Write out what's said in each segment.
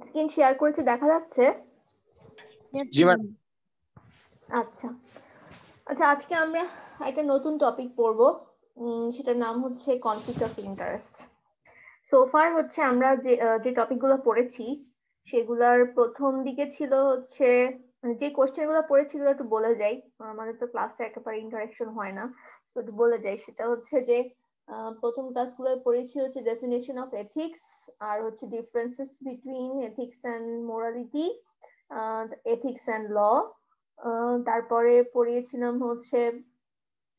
Screen share করেছে দেখা যাচ্ছে। জি ম্যাডাম। আচ্ছা। আচ্ছা আজকে আমরা একটা নতুন টপিক পড়ব। সেটার নাম হচ্ছে কনফ্লিক্ট অফ ইন্টারেস্ট সোফার হচ্ছে আমরা যে যে টপিকগুলো পড়েছি সেগুলার প্রথম দিকে ছিল হচ্ছে মানে যে কোশ্চেনগুলো পড়েছিল একটু বলে যাই। আমাদের তো ক্লাসে একেবারে ইন্টারাকশন হয় না। তো একটু বলে যাই। সেটা হচ্ছে যে প্রথম ক্লাসগুলো পড়েছি হচ্ছে ডেফিনেশন অফ এথিক্স আর হচ্ছে differences between ethics and morality ethics and law তারপরে পড়িয়েছিলাম হচ্ছে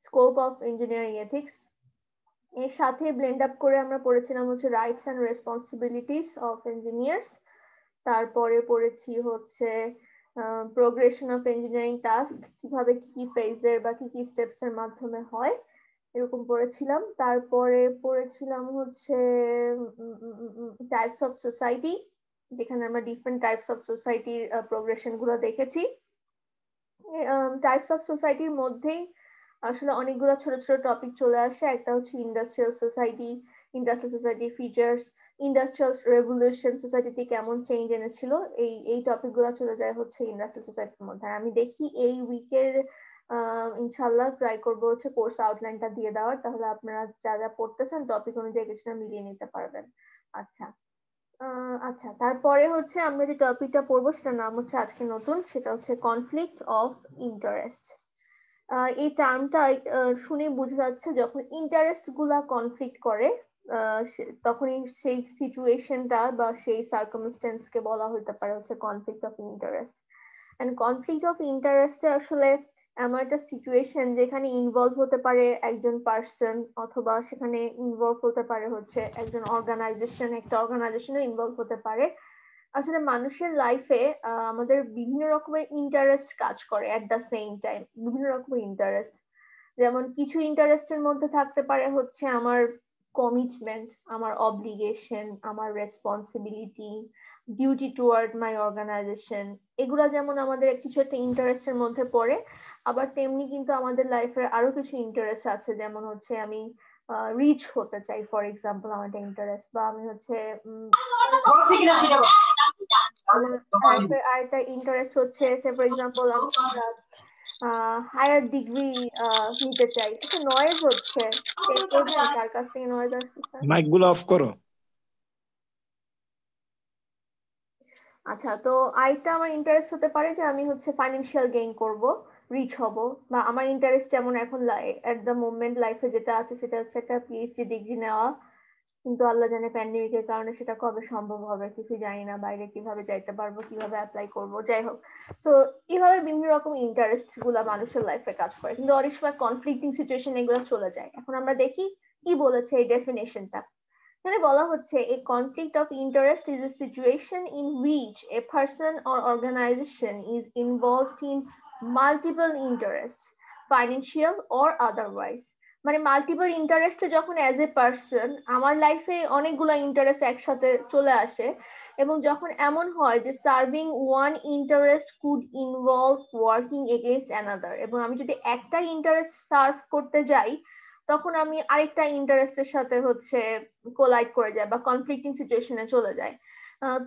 স্কোপ অফ ইঞ্জিনিয়ারিং এথিক্স এর সাথে ব্লেন্ড আপ করে আমরা পড়েছিলাম হচ্ছে rights and responsibilities of engineers তারপরে পড়েছি হচ্ছে প্রোগ্রেশন অফ ইঞ্জিনিয়ারিং টাস্ক কীভাবে কি কি ফেজের বা কি কি স্টেপসের মাধ্যমে হয়। এরকম পড়েছিলাম। তারপরে পড়েছিলাম হচ্ছে টাইপস অফ সোসাইটি যেখানে আমরা ডিফারেন্ট টাইপস অফ সোসাইটির প্রোগ্রেশনগুলো দেখেছি। টাইপস অফ সোসাইটির মধ্যেই আসলে অনেকগুলো ছোট ছোট টপিক চলে আসে। একটা হচ্ছে ইন্ডাস্ট্রিয়াল সোসাইটি ইন্ডাস্ট্রিয়াল সোসাইটির ফিচার্স ইন্ডাস্ট্রিয়াল রেভলিউশন সোসাইটিতে কেমন চেঞ্জ এনেছিল? এই এই টপিকগুলো চলে যায় হচ্ছে ইন্ডাস্ট্রিয়াল সোসাইটির মধ্যে। আমি দেখি এই উইকের ইনশাল্লাহ ট্রাই করব হচ্ছে কোর্স আউটলাইনটা দিয়ে দেওয়ার। তাহলে আপনারা যা যা পড়তেছেন টপিক অনুযায়ী কিছুটা মিলিয়ে নিতে পারবেন। আচ্ছা। আচ্ছা তারপরে হচ্ছে আমরা যে টপিকটা পড়ব সেটার নাম হচ্ছে আজকে নতুন, সেটা হচ্ছে কনফ্লিক্ট অফ ইন্টারেস্ট এই টার্মটা শুনে বোঝা যাচ্ছে যখন ইন্টারেস্টগুলা কনফ্লিক্ট করে তখনই সেই সিচুয়েশনটা বা সেই সার্কামস্টেন্স কে বলা হতে পারে হচ্ছে conflict of interest and conflict of ইন্টারেস্টে আসলে এমন একটা সিচুয়েশন যেখানে ইনভলভ হতে পারে একজন পার্সন অথবা সেখানে ইনভলভ হতে পারে হচ্ছে একজন অর্গানাইজেশন একটা অর্গানাইজেশনও ইনভলভ হতে পারে। আসলে মানুষের লাইফে আমাদের বিভিন্ন রকমের ইন্টারেস্ট কাজ করে অ্যাট দ্য সেম টাইম বিভিন্ন রকমের ইন্টারেস্ট যেমন কিছু ইন্টারেস্টের মধ্যে থাকতে পারে হচ্ছে আমার কমিটমেন্ট আমার অব্লিগেশন আমার responsibility duty toward my organization এগুলা যেমন আমাদের কিছু একটা ইন্টারেস্টের মধ্যে পড়ে আবার তেমনি কিন্তু আমাদের লাইফের আরও কিছু ইন্টারেস্ট আছে যেমন হচ্ছে আমি রিচ হতে চাই ফর এক্সাম্পল আমার একটা ইন্টারেস্ট বা আমি হচ্ছে আরেকটা ইন্টারেস্ট হচ্ছে সে ফর এক্সাম্পল আমি হায়ার ডিগ্রি নিতে চাই। একটু নয়েজ হচ্ছে। তার কাছ থেকে নয়েজ আসতেছে মাইকগুলো অফ করো। আচ্ছা তো আরেকটা আমার ইন্টারেস্ট হতে পারে যে আমি হচ্ছে ফাইন্যান্সিয়াল গেইন করব রিচ হব বা আমার ইন্টারেস্ট যেমন এখন এট দ্য মোমেন্ট লাইফে যেটা আছে সেটা হচ্ছে একটা পিএইচডি ডিগ্রি নেওয়া। কিন্তু আল্লাহ জানে প্যান্ডেমিকের কারণে সেটা কবে সম্ভব হবে কিছু জানি না বাইরে কীভাবে যাইতে পারব, কীভাবে অ্যাপ্লাই করব, যাই হোক। তো এইভাবে বিভিন্ন রকম ইন্টারেস্টগুলা মানুষের লাইফে কাজ করে। কিন্তু অনেক সময় কনফ্লিক্টিং সিচুয়েশন এগুলো চলে যায়। এখন আমরা দেখি কি বলেছে এই ডেফিনেশনটা এখানে বলা হচ্ছে, a conflict of interest is a situation in which a person or organization is involved in multiple interests, financial or otherwise. মানে মাল্টিপল ইন্টারেস্টে যখন অ্যাজ এ পার্সন আমার লাইফে অনেকগুলো ইন্টারেস্ট একসাথে চলে আসে। এবং যখন এমন হয় যে serving one interest could involve working against another এবং আমি যদি একটা ইন্টারেস্ট সার্ভ করতে যাই, তখন আমি আরেকটা ইন্টারেস্টের সাথে হচ্ছে কোলাইড করে যায় বা কনফ্লিক্টিং সিচুয়েশনে চলে যায়।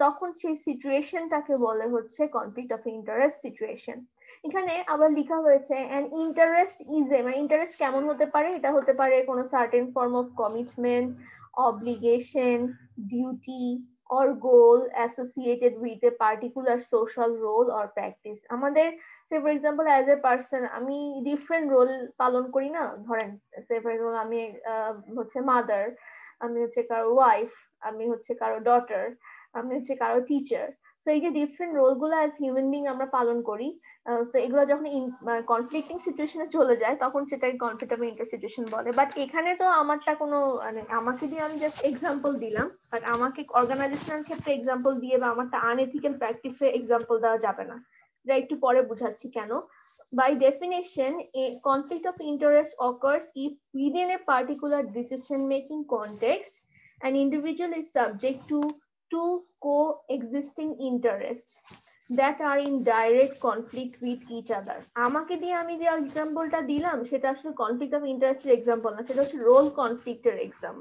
তখন সেই সিচুয়েশনটাকে বলে হচ্ছে কনফ্লিক্ট অফ ইন্টারেস্ট সিচুয়েশন এখানে আবার লেখা হয়েছে অ্যান্ড ইন্টারেস্ট ইজ এ মানে ইন্টারেস্ট কেমন হতে পারে? এটা হতে পারে কোনো certain form of commitment obligation duty or goal associated with a particular social role or practice. আমাদের say for example as a person আমি ডিফারেন্ট রোল পালন করি না? ধরেন সে ফর এক্সাম্পল আমি হচ্ছে মাদার আমি হচ্ছে কারও ওয়াইফ আমি হচ্ছে কারও ডটার আমি হচ্ছে কারও টিচার তো এই যে ডিফারেন্ট রোলগুলো অ্যাজ হিউম্যান বিং আমরা পালন করি তো এগুলো যখন কনফ্লিক্টিং সিচুয়েশনে চলে যায়, তখন সেটাকে কনফ্লিক্ট অফ ইন্টার সিচুয়েশন বলে। বাট এখানে তো আমারটা কোনো মানে আমাকে দিয়ে আমি জাস্ট এক্সাম্পল দিলাম। বাট আমাকে অর্গানাইজেশনাল ক্ষেত্রে এক্সাম্পল দিয়ে বা আমারটা আনএথিক্যাল প্র্যাকটিসে এক্সাম্পল দেওয়া যাবে না। যা একটু পরে বুঝাচ্ছি কেন। By definition, a conflict of interest occurs if within a particular decision making context, an individual is subject to two coexisting interests. That are in direct conflict with each other আমাকে দিয়ে আমি যে এক্সাম্পলটা দিলাম, সেটা আসলে কনফ্লিক্ট অফ ইন্টারেস্টের example না, সেটা হচ্ছে রোল কনফ্লিক্টের এক্সাম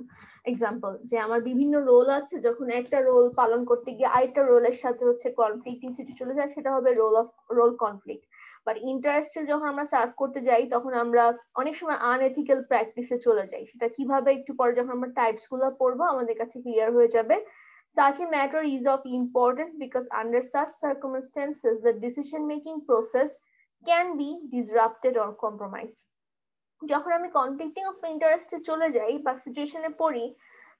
এক্সাম্পল যে আমার বিভিন্ন রোল আছে, যখন একটা রোল পালন করতে গিয়ে আরেকটা রোলের সাথে হচ্ছে কনফ্লিক্ট ইনস্টিটি চলে যায়, সেটা হবে role of role conflict but ইন্টারেস্টে যখন আমরা সার্ভ করতে যাই, তখন আমরা অনেক সময় আনএথিক্যাল প্র্যাকটিসে চলে যাই। সেটা কীভাবে একটু পরে যখন আমরা টাইপসগুলো পড়ব, আমাদের কাছে ক্লিয়ার হয়ে যাবে Such a matter is of importance because under such circumstances, the decision-making process can be disrupted or compromised. যখন আমি কনফ্লিক্টিং অফ ইন্টারেস্টে চলে যাই বা সিচুয়েশনে পড়ি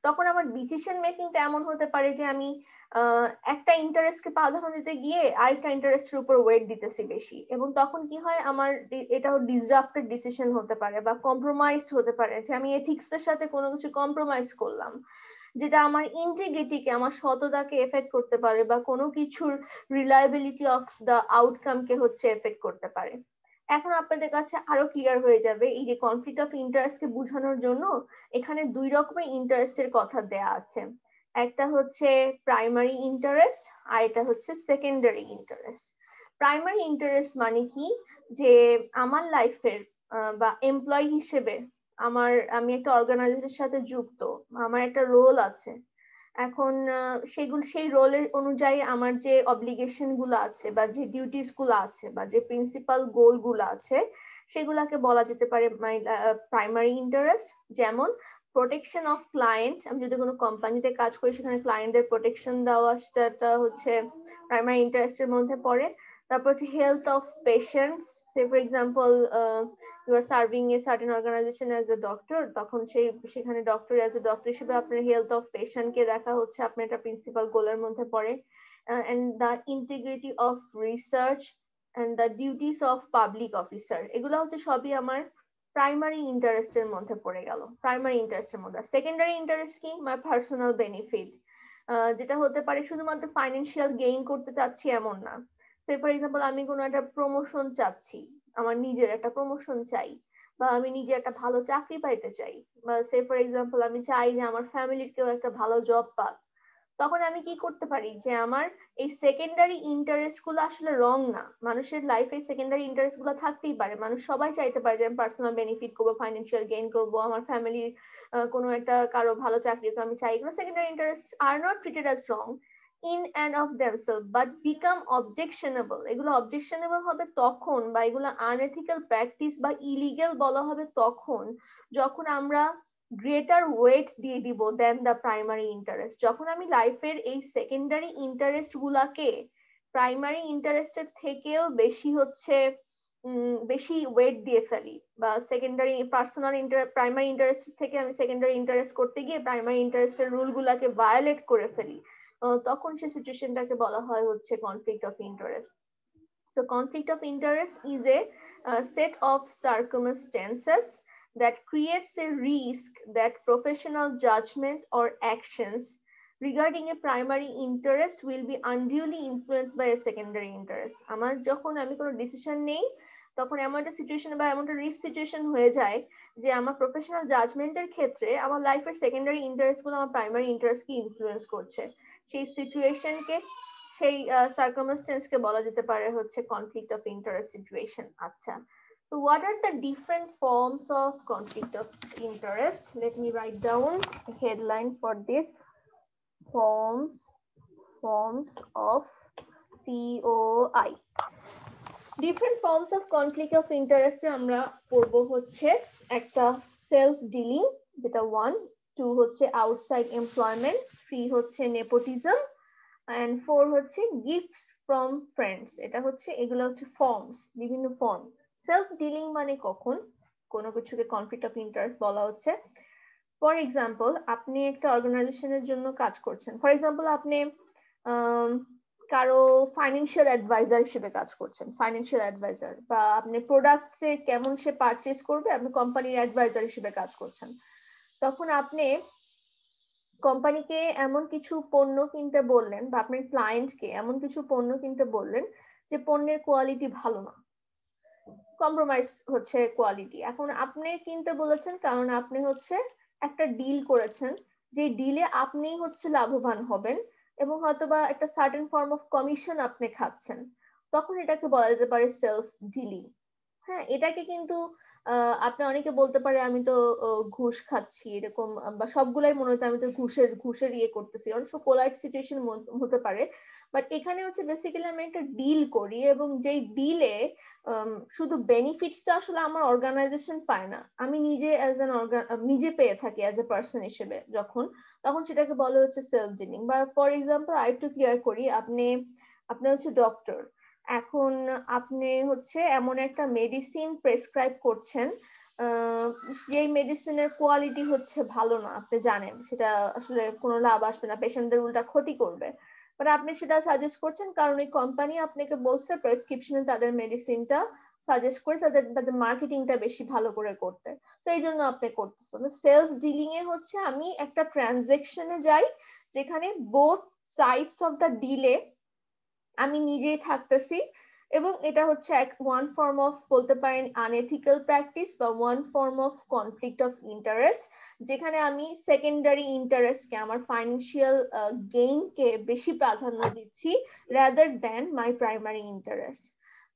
তখন আমার ডিসিশন মেকিংটা এমন হতে পারে যে আমি একটা ইন্টারেস্টকে প্রাধান্য দিতে গিয়ে আরেকটা ইন্টারেস্টের উপর ওয়েট দিতেছি বেশি এবং তখন কি হয় আমার এটাও ডিসরাপ্টেড ডিসিশন হতে পারে বা কম্প্রোমাইজড হতে পারে যে আমি এথিক্সের সাথে কোনো কিছু কম্প্রোমাইজ করলাম যেটা আমার ইন্টিগ্রিটিকে আমার সততাকে এফেক্ট করতে পারে বা কোনো কিছুর রিলায়েবিলিটি অফ দ্য আউটকামকে হচ্ছে এফেক্ট করতে পারে। এখন আপনাদের কাছে আরও ক্লিয়ার হয়ে যাবে এই যে কনফ্লিক্ট অফ ইন্টারেস্টকে বোঝানোর জন্য এখানে দুই রকমের ইন্টারেস্টের কথা দেয়া আছে। একটা হচ্ছে প্রাইমারি ইন্টারেস্ট আর এটা হচ্ছে সেকেন্ডারি ইন্টারেস্ট প্রাইমারি ইন্টারেস্ট মানে কি? যে আমার লাইফের বা এমপ্লয় হিসেবে আমার, আমি একটা অর্গানাইজেশনের সাথে যুক্ত, আমার একটা রোল আছে। এখন সেগুলো, সেই রোলের অনুযায়ী আমার যে অব্লিগেশনগুলো আছে বা যে ডিউটিসগুলো আছে বা যে প্রিন্সিপাল গোলগুলো আছে, সেগুলাকে বলা যেতে পারে প্রাইমারি ইন্টারেস্ট যেমন প্রোটেকশন অফ ক্লায়েন্ট আমি যদি কোনো কোম্পানিতে কাজ করি, সেখানে ক্লায়েন্টদের প্রোটেকশন দেওয়া সেটা হচ্ছে প্রাইমারি ইন্টারেস্টের মধ্যে পড়ে। তারপর হচ্ছে health of patients say for example you are serving a certain organization as a doctor তখন সেই, সেখানে ডক্টর অ্যাজ এ ডক্টর হিসেবে আপনার হেলথ অফ পেশেন্টকে দেখা হচ্ছে আপনার একটা প্রিন্সিপাল গোলের মধ্যে পড়ে। And the integrity of research and the duties of public officer এগুলো হচ্ছে সবই আমার প্রাইমারি ইন্টারেস্টের মধ্যে পড়ে গেল প্রাইমারি ইন্টারেস্টের মধ্যে। সেকেন্ডারি ইন্টারেস্ট কি? মাই পার্সোনাল বেনিফিট যেটা হতে পারে শুধুমাত্র ফাইন্যান্সিয়াল গেইন করতে চাচ্ছি এমন না। সে ফর এক্সাম্পল আমি কোনো একটা প্রমোশন চাচ্ছি আমার নিজের একটা প্রমোশন চাই বা আমি নিজে একটা ভালো চাকরি পাইতে চাই বা সে ফর এক্সাম্পল আমি চাই যে আমার ফ্যামিলির কেউ একটা ভালো জব পাক, তখন আমি কি করতে পারি? যে আমার এই সেকেন্ডারি ইন্টারেস্টগুলো আসলে রং না। মানুষের লাইফে সেকেন্ডারি ইন্টারেস্টগুলো থাকতেই পারে। মানুষ সবাই চাইতে পারে যে আমি পার্সোনাল বেনিফিট করব ফাইন্যান্সিয়াল গেইন করব, আমার ফ্যামিলির কোনো একটা কারও ভালো চাকরি আমি চাই। এগুলো secondary interest are not treated as wrong in and of themselves but become objectionable এগুলো অবজেকশনেবল হবে তখন, বা এগুলো আনএথিক্যাল প্র্যাকটিস বা ইলিগেল বলা হবে তখন, যখন আমরা গ্রেটার ওয়েট দিয়ে দিব দেন দ্য প্রাইমারি ইন্টারেস্ট যখন আমি লাইফের এই সেকেন্ডারি ইন্টারেস্ট গুলাকে প্রাইমারি ইন্টারেস্টের থেকেও বেশি হচ্ছে বেশি ওয়েট দিয়ে ফেলি, বা সেকেন্ডারি পার্সোনাল প্রাইমারি ইন্টারেস্ট থেকে আমি সেকেন্ডারি ইন্টারেস্ট করতে গিয়ে প্রাইমারি ইন্টারেস্টের রুল গুলাকে ভায়োলেট করে ফেলি তখন সে সিচুয়েশনটাকে বলা হয় হচ্ছে conflict of interest so conflict of interest is a set of circumstances that creates a risk that professional judgment or actions regarding a primary interest will be unduly influenced by a secondary interest আমার যখন আমি কোনো decision নেই, তখন এমন একটা situation বা এমন একটা রিস্ক সিচুয়েশন হয়ে যায় যে আমার প্রফেশনাল জাজমেন্টের ক্ষেত্রে আমার লাইফের সেকেন্ডারি ইন্টারেস্টগুলো আমার প্রাইমারি ইন্টারেস্টকে ইনফ্লুয়েন্স করছে। সেই সিচুয়েশনকে সেই সার্কামস্টেন্সকে বলা যেতে পারে হচ্ছে কনফ্লিক্ট অফ ইন্টারেস্ট সিচুয়েশন আচ্ছা what are the different forms of conflict of interest? Let me write down a headline for this. Forms, forms of COI. Different forms of conflict of interest আমরা পড়ব হচ্ছে একটা self dealing যেটা one, two হচ্ছে outside employment, three হচ্ছে nepotism, and four হচ্ছে gifts from friends. এটা হচ্ছে এগুলো হচ্ছে forms, বিভিন্ন form. সেলফ ডিলিং মানে কখন কোনো কিছুকে কনফ্লিক্ট অফ ইন্টারেস্ট বলা হচ্ছে ফর এক্সাম্পল আপনি একটা অর্গানাইজেশনের জন্য কাজ করছেন ফর এক্সাম্পল আপনি কারও ফাইন্যান্সিয়াল অ্যাডভাইজার হিসেবে কাজ করছেন ফাইন্যান্সিয়াল অ্যাডভাইজার বা আপনি প্রোডাক্টসে কেমন সে পারচেস করবে আপনি কোম্পানির অ্যাডভাইজার হিসেবে কাজ করছেন তখন আপনি কোম্পানিকে এমন কিছু পণ্য কিনতে বললেন বা আপনার ক্লায়েন্টকে এমন কিছু পণ্য কিনতে বললেন যে পণ্যের কোয়ালিটি ভালো না। কম্প্রোমাইজ হচ্ছে কোয়ালিটি এখন আপনি কিনতে বলেছেন কারণ আপনি হচ্ছে একটা ডিল করেছেন। যে ডিলে আপনি হচ্ছে লাভবান হবেন এবং হয়তোবা একটা সার্টেন ফর্ম অফ কমিশন আপনি খাচ্ছেন। তখন এটাকে বলা যেতে পারে সেলফ ডিলিং হ্যাঁ এটাকে কিন্তু আপনি অনেকে বলতে পারে আমি তো ঘুষ খাচ্ছি, এরকম, বা সবগুলাই মনে হচ্ছে আমি তো ঘুষের ঘুষের ইয়ে করতেছি। অনেক সময় কোলাইট সিচুয়েশন হতে পারে। বাট এখানে হচ্ছে বেসিক্যালি আমি একটা ডিল করি এবং যেই ডিলে শুধু বেনিফিটসটা আসলে আমার অর্গানাইজেশন পায় না। আমি নিজে অ্যাজ অ্যান নিজে পেয়ে থাকি অ্যাজ এ পার্সন হিসেবে যখন, তখন সেটাকে বলা হচ্ছে সেলফ ডিলিং বা ফর এক্সাম্পল আর একটু ক্লিয়ার করি, আপনি আপনি হচ্ছে ডক্টর এখন আপনি হচ্ছে এমন একটা মেডিসিন প্রেসক্রাইব করছেন যেই মেডিসিনের কোয়ালিটি হচ্ছে ভালো না, আপনি জানেন। সেটা আসলে কোনো লাভ আসবে না পেশেন্টদের উল্টা ক্ষতি করবে। বাট আপনি সেটা সাজেস্ট করছেন কারণ এই কোম্পানি আপনাকে বলছে প্রেসক্রিপশনে তাদের মেডিসিনটা সাজেস্ট করে তাদের তাদের মার্কেটিংটা বেশি ভালো করে করতে। তো এই জন্য আপনি করতেছেন। সেলফ ডিলিং এ হচ্ছে আমি একটা ট্রানজেকশনে যাই, যেখানে বোথ সাইডস অফ দ্য ডিলে আমি নিজেই থাকতেছি। এবং এটা হচ্ছে এক ওয়ান ফর্ম অফ বলতে পারেন আনএথিক্যাল প্র্যাকটিস বা one form of conflict of interest যেখানে আমি সেকেন্ডারি ইন্টারেস্টকে আমার ফাইন্যান্সিয়াল গেইনকে বেশি প্রাধান্য দিচ্ছি rather than my primary interest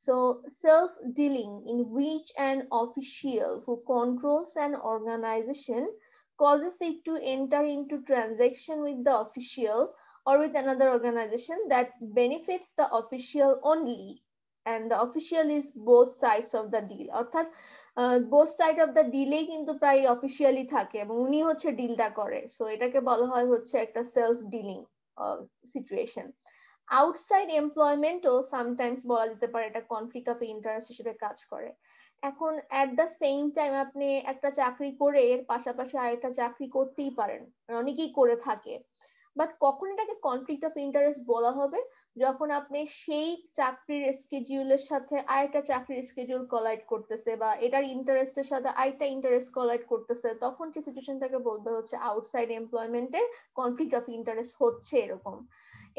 So, self-dealing in which an official who controls an organization causes it to enter into transaction with the official or with another organization that benefits the official only. And the official is both sides of the deal. অর্থাৎ both side of the ডিলে কিন্তু প্রায় officially থাকে এবং উনি হচ্ছে ডিলটা করে। So এটাকে বলা হয় হচ্ছে একটা সেলফ ডিলিং সিচুয়েশন আউটসাইড এমপ্লয়মেন্টও সামটাইমস বলা যেতে পারে এটা কনফ্লিক্ট অফ ইন্টারেস্ট হিসেবে কাজ করে। এখন অ্যাট দ্য সেম টাইম আপনি একটা চাকরি করে এর পাশাপাশি আরেকটা চাকরি করতেই পারেন। অনেকেই করে থাকে। বাট কখন এটাকে কনফ্লিক্ট অফ ইন্টারেস্ট বলা হবে? যখন আপনি সেই চাকরির স্কেডিউলের সাথে আরেকটা চাকরির স্কেডিউল কলাইড করতেছে বা এটার ইন্টারেস্টের সাথে আরেকটা ইন্টারেস্ট কলাইড করতেছে, তখন যে সিচুয়েশনটাকে বলবে হচ্ছে আউটসাইড এমপ্লয়মেন্টে কনফ্লিক্ট অফ ইন্টারেস্ট হচ্ছে এরকম।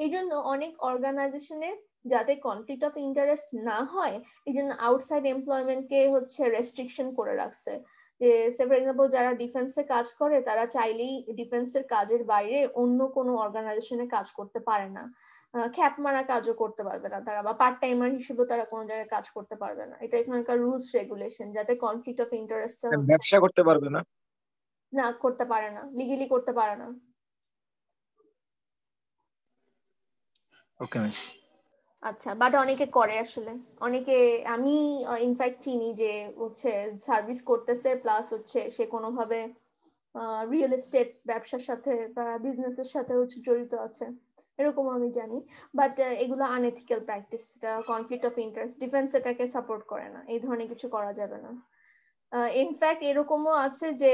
এই জন্য অনেক অর্গানাইজেশনে যাতে কনফ্লিক্ট অফ ইন্টারেস্ট না হয় এই জন্য আউটসাইড এমপ্লয়মেন্টকে হচ্ছে রেস্ট্রিকশন করে রাখছে। যে সে ফর এক্সাম্পল যারা ডিফেন্সে কাজ করে তারা চাইলেই ডিফেন্সের কাজের বাইরে অন্য কোনো অর্গানাইজেশনে কাজ করতে পারে না। খ্যাপ মারা কাজও করতে পারবে না তারা বা পার্ট টাইমার হিসেবে তারা কোনো জায়গায় কাজ করতে পারবে না। এটা এখানকার রুলস রেগুলেশন যাতে কনফ্লিক্ট অফ ইন্টারেস্ট ব্যবসা করতে পারবে না? না করতে পারে না লিগেলি করতে পারে না। ওকে মিস আচ্ছা বাট অনেকে করে আসলে। অনেকে, আমি ইনফ্যাক্ট চিনি যে হচ্ছে সার্ভিস করতেছে প্লাস হচ্ছে সে কোনোভাবে রিয়েল এস্টেট ব্যবসার সাথে বা বিজনেসের সাথে হচ্ছে জড়িত আছে, এরকম আমি জানি। বাট এগুলো আনএথিক্যাল প্র্যাকটিস এটা কনফ্লিক্ট অফ ইন্টারেস্ট ডিফেন্স এটাকে সাপোর্ট করে না, এই ধরনের কিছু করা যাবে না। ইনফ্যাক্ট এরকমও আছে যে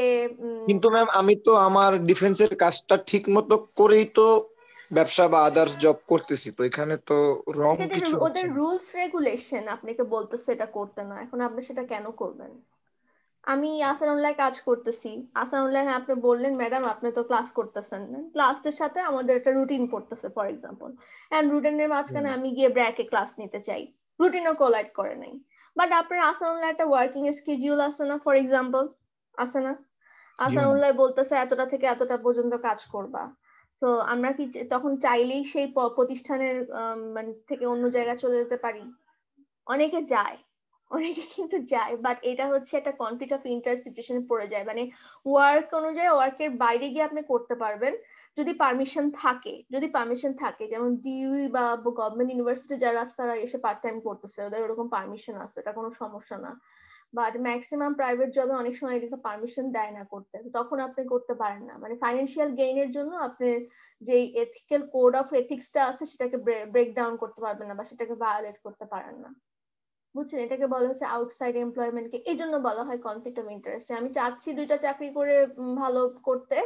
কিন্তু ম্যাম আমি তো আমার ডিফেন্সের কাজটা ঠিক মতো করেই তো ব্যবসা বা আদার্স জব করতেছি তো এখানে তো রং কিছু ওদের রুলস রেগুলেশন আপনাকে বলতেছে এটা করতে না এখন আপনি সেটা কেন করবেন? আমি আসান অনলাইন কাজ করতেছি আসান অনলাইন আপনি বললেন ম্যাডাম আপনি তো ক্লাস করতেছেন ক্লাসের সাথে আমাদের একটা রুটিন পড়তেছে ফর এক্সাম্পল এন্ড রুটিনের মাঝখানে আমি গিয়ে ব্র্যাকে ক্লাস নিতে চাই। রুটিনও কোলাইড করে নাই। বাট আপনার আসান অনলাইন একটা ওয়ার্কিং স্কেডিউল আছে না ফর এক্সাম্পল আছে না? আসান অনলাইন বলতেছে এতটা থেকে এতটা পর্যন্ত কাজ করবা। তো আমরা কি তখন চাইলেই সেই প্রতিষ্ঠানের মানে থেকে অন্য জায়গায় চলে যেতে পারি। অনেকে যায়, অনেকে কিন্তু যায় বাট এটা হচ্ছে একটা কনফ্লিক্ট অফ ইন্টারেস্ট সিচুয়েশনে পড়ে যায়। মানে ওয়ার্ক অনুযায়ী ওয়ার্কের বাইরে গিয়ে আপনি করতে পারবেন, যদি পারমিশন থাকে, যদি পারমিশন থাকে। যেমন ডিউই বা গভর্নমেন্ট ইউনিভার্সিটি যারা আছে, তারা এসে পার্ট টাইম করতেছে, ওদের ওরকম পারমিশন আছে এটা কোনো সমস্যা না। বাট ম্যাক্সিমাম প্রাইভেট জবে অনেক সময় এটাকে পারমিশন দেয় না করতে। তখন আপনি করতে পারেন না। মানে ফাইন্যান্সিয়াল গেইনের জন্য আপনি যে এথিক্যাল কোড অফ এথিক্সটা আছে, সেটাকে ব্রেক ডাউন করতে পারবেন না বা সেটাকে ভায়োলেট করতে পারেন না। বুঝছেন? এটাকে বলা হচ্ছে আউটসাইড এমপ্লয়মেন্টকে এই জন্য বলা হয় কনফ্লিক্ট অফ ইন্টারেস্ট আমি চাচ্ছি দুইটা চাকরি করে ভালো করতে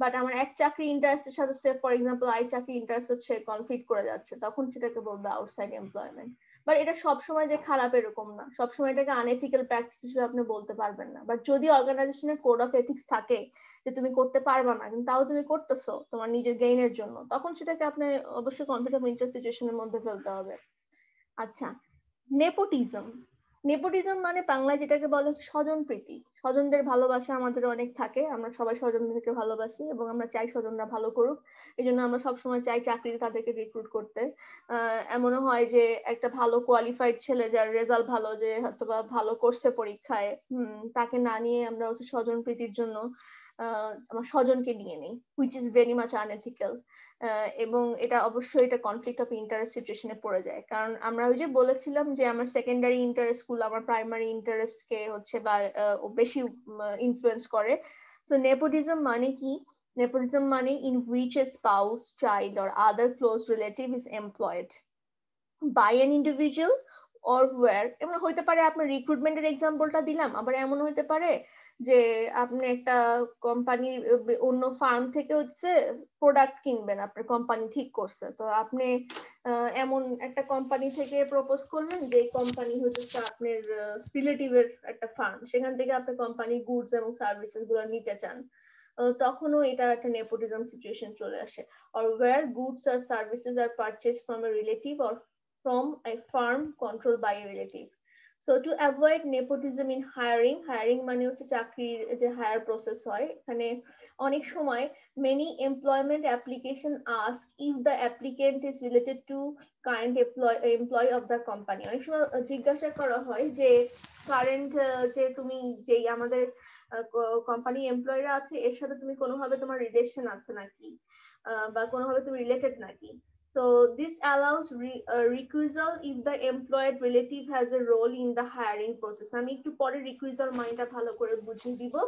বাট আমার এক চাকরি ইন্টারেস্টের সাথে ফর এক্সাম্পল আই চাকরি ইন্টারেস্ট হচ্ছে কনফ্লিক্ট করে যাচ্ছে। তখন সেটাকে বলবে আউটসাইড এমপ্লয়মেন্ট বাট এটা সবসময় যে খারাপ এরকম না। সবসময় এটাকে আনএথিক্যাল প্র্যাকটিস হিসেবে আপনি বলতে পারবেন না। বাট যদি অর্গানাইজেশনের কোড অফ এথিক্স থাকে যে তুমি করতে পারবা না, কিন্তু তাও তুমি করতেছো তোমার নিজের গেইনের জন্য, তখন সেটাকে আপনি অবশ্যই কনফ্লিক্ট অফ ইন্টারেস্ট সিচুয়েশনের মধ্যে ফেলতে হবে। আচ্ছা নেপোটিজম নেপোটিজম মানে বাংলায় যেটাকে বলে স্বজন প্রীতি। স্বজনদের ভালোবাসা আমাদের অনেক থাকে, আমরা সবাই স্বজনদেরকে ভালোবাসি এবং আমরা চাই স্বজনরা ভালো করুক। এই জন্য আমরা সবসময় চাই চাকরি তাদেরকে রিক্রুট করতে। এমনও হয় যে একটা ভালো কোয়ালিফাইড ছেলে যার রেজাল্ট ভালো যে হয়তো ভালো করছে পরীক্ষায় তাকে না নিয়ে আমরা হচ্ছে স্বজন প্রীতির জন্য আমার স্বজনকে নিয়ে নেই which is very much unethical এবং এটা অবশ্যই এটা কনফ্লিক্ট অফ ইন্টারেস্ট সিচুয়েশনে পড়ে যায়। কারণ আমরা ওই যে বলেছিলাম যে আমার সেকেন্ডারি ইন্টারেস্টগুলো, আমার প্রাইমারি ইন্টারেস্টকে হচ্ছে বা বেশি ইনফ্লুয়েন্স করে। সো নেপোটিজম মানে কি? নেপোটিজম মানে in which a spouse child or other close relative is employed by an individual or war এমন হইতে পারে, আপনার রিক্রুটমেন্টের এক্সাম্পলটা দিলাম, আবার এমন হইতে পারে যে আপনি একটা কোম্পানির অন্য ফার্ম থেকে হচ্ছে প্রোডাক্ট কিনবেন, আপনার কোম্পানি ঠিক করছে। তো আপনি এমন একটা কোম্পানি থেকে প্রপোজ করলেন যে কোম্পানি হচ্ছে আপনার রিলেটিভের একটা ফার্ম সেখান থেকে আপনি কোম্পানি গুডস এবং সার্ভিসেসগুলো নিতে চান। তখনও এটা একটা নেপোটিজম সিচুয়েশন চলে আসে। Where goods or services are purchased from a relative or from a firm controlled by a relative so to avoid nepotism in hiring hiring মানে হচ্ছে চাকরির যে হায়ার প্রসেস হয়, এখানে অনেক সময় many employment application ask if the applicant is related to current employ of the company অনেক সময় জিজ্ঞাসা করা হয় যে কারেন্ট যে তুমি যেই আমাদের কোম্পানি এমপ্লয়রা আছে, এর সাথে তুমি কোনোভাবে তোমার রিলেশন আছে নাকি? বা কোনোভাবে তুমি রিলেটেড নাকি? So this allows re, uh, recusal if the employed relative has a role in the hiring process. আমি একটু পরে recusal ভালো করে বুঝিয়ে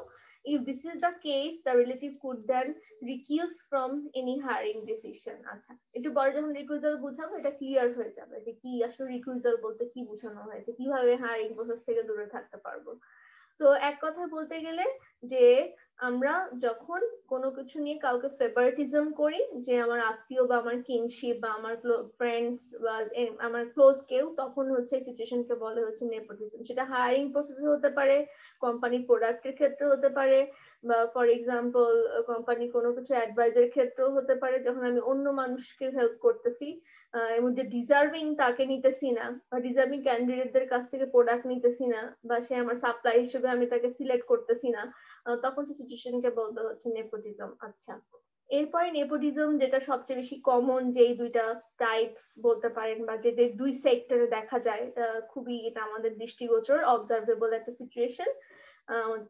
if this is the case the relative could then recuse from any hiring decision আচ্ছা একটু recusal বুঝাবো এটা ক্লিয়ার হয়ে যাবে যে কি আসলে recusal বলতে কি বোঝানো হয়েছে কীভাবে হায়ারিং প্রসেস থেকে দূরে থাকতে পারব তো এক কথা বলতে গেলে যে আমরা যখন কোনো কিছু নিয়ে কাউকে ফেভারিটিজম করি, যে আমার আত্মীয় বা আমার কিনশিপ বা আমার ফ্রেন্ডস বা আমার ক্লোজ কেউ, তখন হচ্ছে সিচুয়েশনকে বলে হচ্ছে নেপোটিজম সেটা হায়ারিং প্রসেসে হতে পারে কোম্পানির প্রোডাক্টের ক্ষেত্রে হতে পারে, বা ফর এক্সাম্পল কোম্পানি কোনো কিছু অ্যাডভাইজের ক্ষেত্রেও হতে পারে, যখন আমি অন্য মানুষকে হেল্প করতেছি এর মধ্যে ডিজার্ভিং তাকে নিতেছি না বা ডিজার্ভিং ক্যান্ডিডেটদের কাছ থেকে প্রোডাক্ট নিতেছি না বা সে আমার সাপ্লাই হিসেবে আমি তাকে সিলেক্ট করতেছি না তখন সিচুয়েশনকে বলতে হচ্ছে নেপোটিজম আচ্ছা এরপরে নেপোটিজম যেটা সবচেয়ে বেশি কমন যেই দুইটা টাইপস বলতে পারেন বা যে দুই সেক্টরে দেখা যায় খুবই এটা আমাদের দৃষ্টিগোচর অবজারভেবল একটা সিচুয়েশন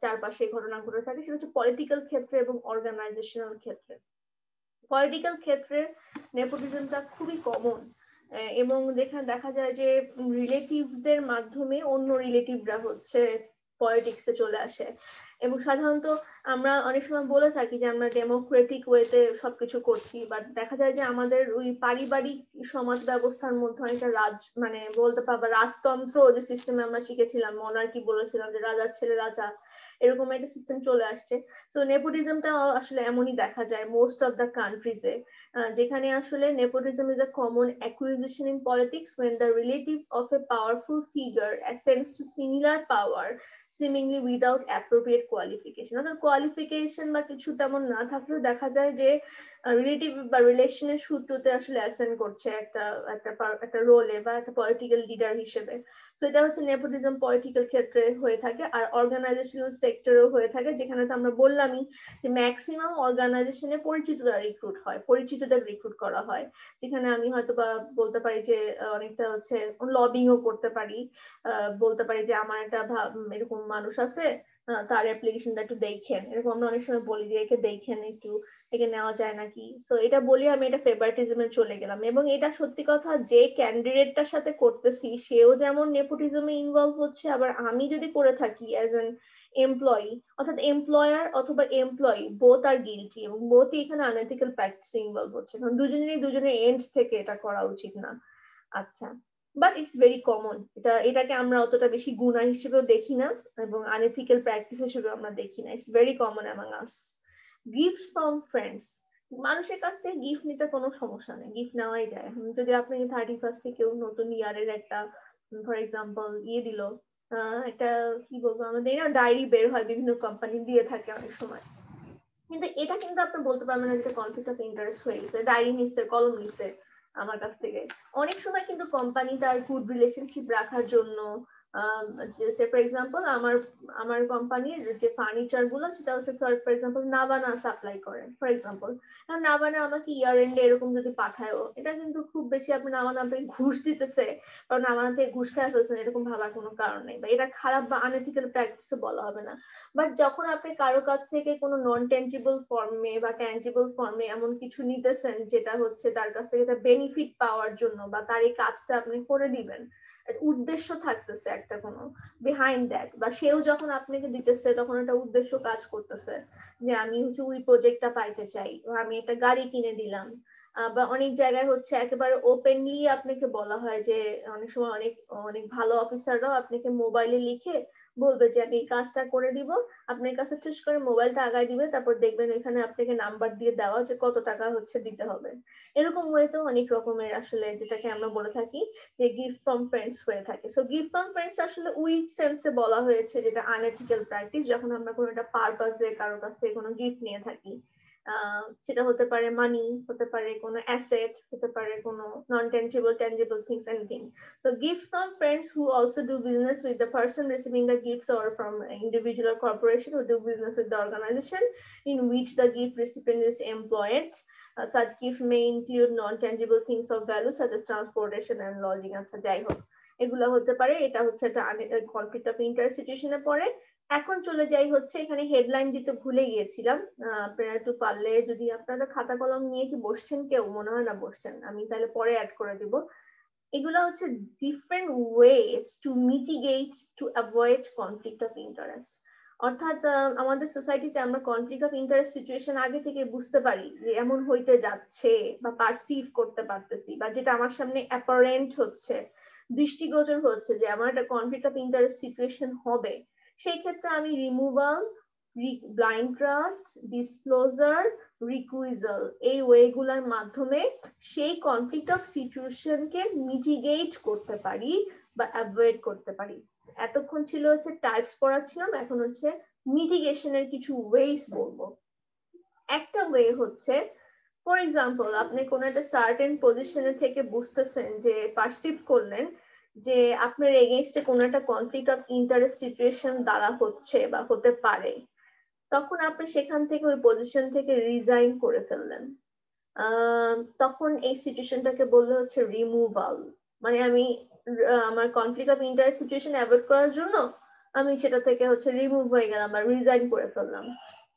চারপাশে ঘটনা ঘটে থাকে, সেটা হচ্ছে পলিটিক্যাল ক্ষেত্রে এবং অর্গানাইজেশনাল ক্ষেত্রে। পলিটিক্যাল ক্ষেত্রে নেপোটিজমটা খুবই কমন এবং যেখানে দেখা যায় যে রিলেটিভদের মাধ্যমে অন্য রিলেটিভরা হচ্ছে পলিটিক্সে চলে আসে। এবং সাধারণত আমরা অনেক সময় বলে থাকি যে আমরা ডেমোক্রেটিক ওয়েতে সবকিছু করছি বাট দেখা যায় যে আমাদের ওই পারিবারিক সমাজ ব্যবস্থার মধ্যে অনেকটা রাজ মানে বলতে পারব রাজতন্ত্র যে সিস্টেমে আমরা শিখেছিলাম মনার্কি বলেছিলাম যে রাজার ছেলে রাজা এরকম একটা সিস্টেম চলে আসছে। সো নেপোটিজমটা আসলে এমনই দেখা যায় মোস্ট অফ দ্য কান্ট্রিজে যেখানে আসলে nepotism is a common acquisition in politics when the relative of a powerful figure ascends to similar power seemingly without appropriate qualification অর্থাৎ কোয়ালিফিকেশন বা কিছু তেমন না থাকলেও দেখা যায় যে রিলেটিভ বা রিলেশনের সূত্রতে আসলে অ্যাসেন্ড করছে একটা একটা একটা রোলে বা একটা পলিটিক্যাল লিডার হিসেবে। তো এটা হচ্ছে নেপোটিজম পলিটিক্যাল ক্ষেত্রে হয়ে থাকে আর অর্গানাইজেশনাল সেক্টরেও হয়ে থাকে, যেখানে তো আমরা বললামই যে ম্যাক্সিমাম অর্গানাইজেশনে পরিচিতরা রিক্রুট হয়, পরিচিতদের রিক্রুট করা হয়। যেখানে আমি হয়তো বা বলতে পারি যে অনেকটা হচ্ছে লবিংও করতে পারি। বলতে পারি যে, আমার একটা এরকম মানুষ আছে তার অ্যাপ্লিকেশনটা একটু দেখেন। এরকম আমরা অনেক সময় বলি যে, একে দেখেন একটু, একে নেওয়া যায় নাকি? সো এটা বলি আমি, এটা ফেভারিটিজমে চলে গেলাম। এবং এটা সত্যি কথা, যে ক্যান্ডিডেটটার সাথে করতেছি, সেও যেমন নেপোটিজমে ইনভলভ হচ্ছে, আবার আমি যদি করে থাকি অ্যাজ এন এমপ্লয়ি অর্থাৎ এমপ্লয়ার অথবা এমপ্লয়ি বোথ আর গিলটি এবং বোথই এখানে আনএথিক্যাল প্র্যাকটিসে ইনভলভ হচ্ছে। কারণ দুজনেরই, দুজনের এন্ডস থেকে এটা করা উচিত না। আচ্ছা। বাট ইটস ভেরি কমন এটা, এটাকে আমরা অতটা বেশি গুণা হিসেবেও দেখি না এবং আনএথিক্যাল প্র্যাকটিস হিসেবে আমরা দেখি না। It's very common among us gift from friends মানুষের কাছ থেকে গিফট নিতে কোনো সমস্যা নেই। গিফট নেওয়াই যায়। যদি আপনি থার্টি ফার্স্টে কেউ নতুন ইয়ারের একটা ফর এক্সাম্পল ইয়ে দিল একটা কি বলব আমাদের ডায়েরি বের হয় বিভিন্ন কোম্পানি দিয়ে থাকে অনেক সময়। কিন্তু এটা কিন্তু আপনি বলতে পারবেন না যে কনফ্লিক্ট অফ ইন্টারেস্ট হয়ে গেছে। ডায়েরি নিচ্ছে কলম নিচ্ছে আমার কাছ থেকে। অনেক সময় কিন্তু কোম্পানি তার গুড রিলেশনশিপ রাখার জন্য সে ফর এক্সাম্পল আমার আমার কোম্পানির যে ফার্নিচারগুলো, সেটা হচ্ছে ফর এক্সাম্পল নাবানা সাপ্লাই করে ফর এক্সাম্পল নাবানা আমাকে ইয়ার এন্ডে এরকম যদি পাঠায় এটা কিন্তু খুব বেশি আপনি নাবানা আপনাকে ঘুষ দিতেছে, কারণ নাবানা থেকে ঘুষ খাওয়া ফেলছেন, এরকম ভাবার কোনো কারণ নেই। বা এটা খারাপ বা আনএথিক্যাল প্র্যাকটিসও বলা হবে না। বাট যখন আপনি কারও কাছ থেকে কোনো নন টেঞ্জিবল ফর্মে বা ট্যাঞ্জিবল ফর্মে এমন কিছু নিতেছেন, যেটা হচ্ছে তার কাছ থেকে বেনিফিট পাওয়ার জন্য বা তার এই কাজটা আপনি করে দিবেন উদ্দেশ্য থাকতেছে একটা কোনো বিহাইন্ড দ্যাট বা সেও যখন আপনাকে দিতেছে তখন একটা উদ্দেশ্য কাজ করতেছে যে আমি হচ্ছে ওই প্রজেক্টটা পাইতে চাই বা আমি একটা গাড়ি কিনে দিলাম। বা অনেক জায়গায় হচ্ছে একেবারে ওপেনলি আপনাকে বলা হয় যে, অনেক সময় অনেক অনেক ভালো অফিসাররাও আপনাকে মোবাইলে লিখে বলবে যে, আমি এই কাজটা করে দিব। আপনার কাছে চেস করে মোবাইলটা আগায় দিবে, তারপর দেখবেন এখানে আপনাকে নাম্বার দিয়ে দেওয়া যে, কত টাকা হচ্ছে দিতে হবে? এরকম হয়ে তো অনেক রকমের আসলে যেটাকে আমরা বলে থাকি যে গিফট ফ্রম ফ্রেন্ডস হয়ে থাকে। সো গিফট ফ্রম ফ্রেন্ডস আসলে উইক সেন্সে বলা হয়েছে যেটা আনএথিক্যাল প্র্যাকটিস যখন আমরা কোনো একটা পারপাসে কারোর কাছ থেকে কোনো গিফট নিয়ে থাকি। সেটা হতে পারে মানি হতে পারে কোনো অ্যাসেট হতে পারে কোনো non tangible tangible things anything so gifts from friends who also do business with the person receiving the gifts or from individual or corporation who do business with the organization in which the gift recipient is employed uh, such gift may include non-tangible things of value such as transportation and lodging আচ্ছা যাই হোক এগুলো হতে পারে এটা হচ্ছে একটা conflict of interest সিচুয়েশনে পড়ে এখন চলে যাই হচ্ছে, এখানে হেডলাইন দিতে ভুলে গিয়েছিলাম। আপনারা একটু পারলে যদি আপনারা খাতা কলম নিয়ে কি বসছেন কেউ, মনে হয় না বসছেন। আমি তাহলে পরে অ্যাড করে দিব। এগুলো হচ্ছে different ways to mitigate to avoid conflict of interest অর্থাৎ আমাদের সোসাইটিতে আমরা কনফ্লিক্ট অফ ইন্টারেস্ট সিচুয়েশন আগে থেকে বুঝতে পারি যে এমন হইতে যাচ্ছে বা পারসিভ করতে পারতেছি বা যেটা আমার সামনে অ্যাপারেন্ট হচ্ছে, দৃষ্টিগোচর হচ্ছে যে আমার একটা কনফ্লিক্ট অফ ইন্টারেস্ট সিচুয়েশন হবে। সেই ক্ষেত্রে আমি removal blind trust disclosure recusal এই ওয়েগুলোর মাধ্যমে সেই কনফ্লিক্ট অফ সিচুয়েশনকে মিটিগেট করতে পারি বা অ্যাভয়েড করতে পারি। এতক্ষণ ছিল হচ্ছে টাইপস পড়াচ্ছিলাম, এখন হচ্ছে মিটিগেশনের কিছু ওয়েস বলব। একটা ওয়ে হচ্ছে ফর এক্সাম্পল আপনি কোনো একটা সার্টেন পজিশনে থেকে বুঝতেছেন যে পারসিভ করলেন যে আপনার এগেনস্টে কোনো একটা কনফ্লিক্ট অফ ইন্টারেস্ট সিচুয়েশন দ্বারা হচ্ছে বা হতে পারে, তখন আপনি সেখান থেকে ওই পজিশন থেকে রিজাইন করে ফেললেন। তখন এই সিচুয়েশনটাকে বললে হচ্ছে রিমুভাল মানে আমি আমার conflict of interest situation avoid করার জন্য আমি সেটা থেকে হচ্ছে রিমুভ হয়ে গেলাম বা রিজাইন করে ফেললাম।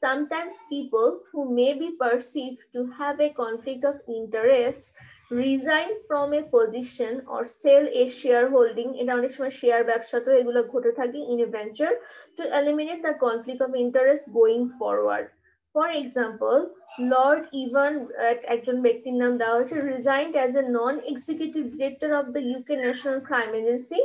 Sometimes people who may be perceived to have a conflict of interest resign from a position or sell a shareholding এটা অনেক সময় শেয়ার ব্যবসাতে এগুলো ঘটে থাকে in a venture to eliminate the conflict of interest going forward for example lord Evan একজন ব্যক্তির নাম দেওয়া হয়েছে resigned as a non executive director of the UK National Crime Agency